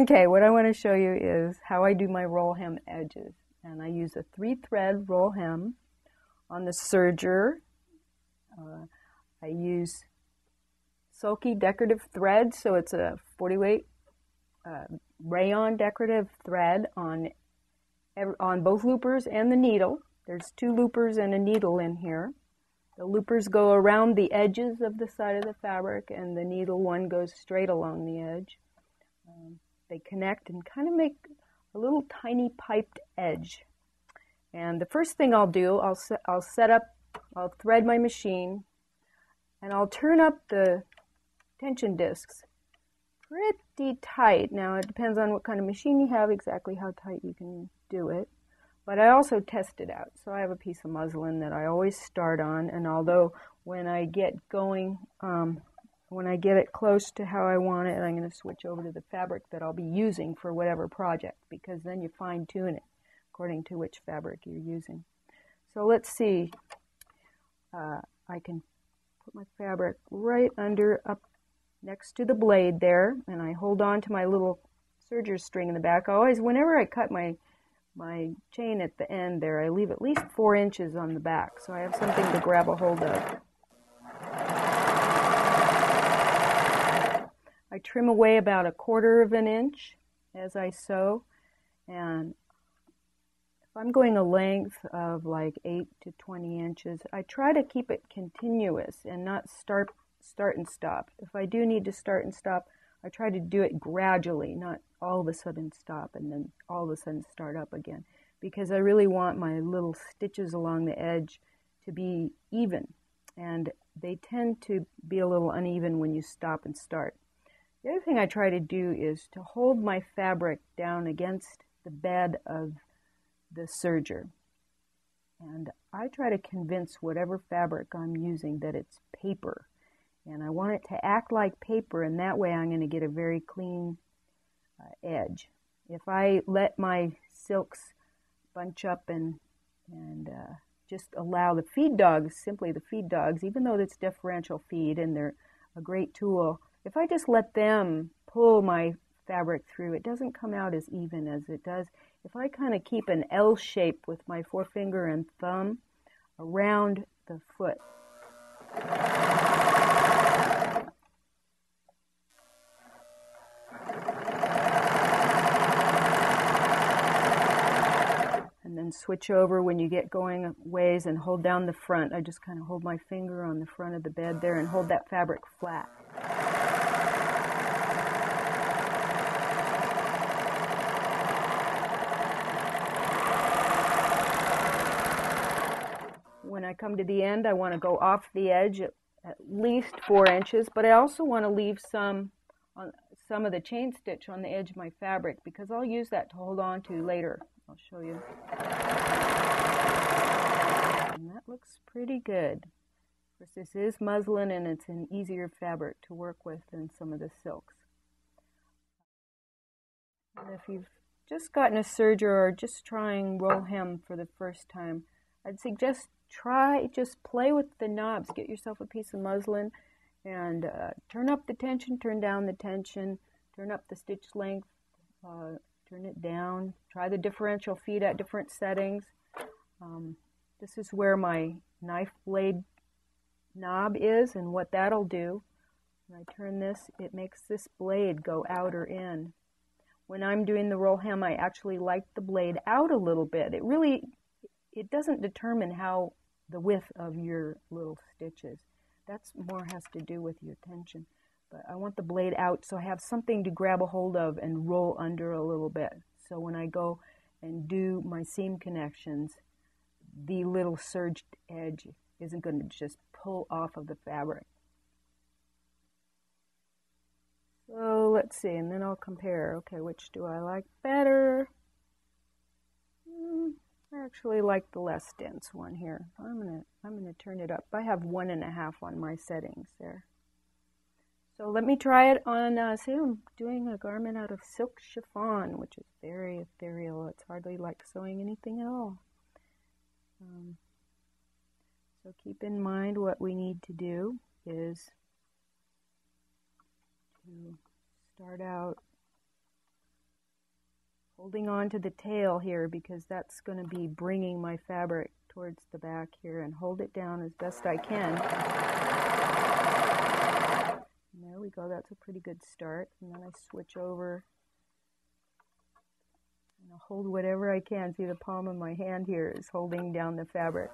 Okay, what I want to show you is how I do my roll hem edges. And I use a three thread roll hem on the serger. Uh, I use Sulky decorative thread, so it's a 40 weight uh, rayon decorative thread on on both loopers and the needle. There's two loopers and a needle in here. The loopers go around the edges of the side of the fabric, and the needle one goes straight along the edge. Um, they connect and kind of make a little tiny piped edge. And the first thing I'll do, I'll, set, I'll set up, I'll thread my machine, and I'll turn up the tension discs pretty tight. Now it depends on what kind of machine you have, exactly how tight you can do it. But I also test it out. So I have a piece of muslin that I always start on, and although when I get going, um, when I get it close to how I want it, I'm going to switch over to the fabric that I'll be using for whatever project because then you fine tune it according to which fabric you're using. So let's see. Uh, I can put my fabric right under up next to the blade there and I hold on to my little serger string in the back. I always, whenever I cut my my chain at the end there, I leave at least four inches on the back so I have something to grab a hold of. I trim away about a quarter of an inch as I sew and if I'm going a length of like 8 to 20 inches, I try to keep it continuous and not start start and stop. If I do need to start and stop, I try to do it gradually, not all of a sudden stop and then all of a sudden start up again because I really want my little stitches along the edge to be even and they tend to be a little uneven when you stop and start. The other thing I try to do is to hold my fabric down against the bed of the serger. And I try to convince whatever fabric I'm using that it's paper. And I want it to act like paper, and that way I'm going to get a very clean uh, edge. If I let my silks bunch up and, and uh, just allow the feed dogs, simply the feed dogs, even though it's differential feed and they're a great tool, if I just let them pull my fabric through, it doesn't come out as even as it does. If I kind of keep an L shape with my forefinger and thumb around the foot. And then switch over when you get going ways and hold down the front. I just kind of hold my finger on the front of the bed there and hold that fabric flat. When I come to the end, I want to go off the edge at, at least four inches, but I also want to leave some on some of the chain stitch on the edge of my fabric because I'll use that to hold on to later. I'll show you. And that looks pretty good. Of course, this is muslin and it's an easier fabric to work with than some of the silks. And if you've just gotten a serger or just trying roll hem for the first time, I'd suggest try just play with the knobs. Get yourself a piece of muslin and uh, turn up the tension, turn down the tension, turn up the stitch length, uh, turn it down. Try the differential feed at different settings. Um, this is where my knife blade knob is and what that'll do. When I turn this, it makes this blade go out or in. When I'm doing the roll hem, I actually like the blade out a little bit. It really, it doesn't determine how the width of your little stitches. That's more has to do with your tension. But I want the blade out so I have something to grab a hold of and roll under a little bit. So when I go and do my seam connections, the little serged edge isn't going to just pull off of the fabric. So let's see, and then I'll compare. Okay, which do I like better? I actually like the less dense one here. I'm gonna I'm gonna turn it up. I have one and a half on my settings there. So let me try it on. Uh, see, I'm doing a garment out of silk chiffon, which is very ethereal. It's hardly like sewing anything at all. Um, so keep in mind what we need to do is to start out holding on to the tail here because that's going to be bringing my fabric towards the back here and hold it down as best I can. And there we go, that's a pretty good start. And then I switch over and I'll hold whatever I can. See the palm of my hand here is holding down the fabric.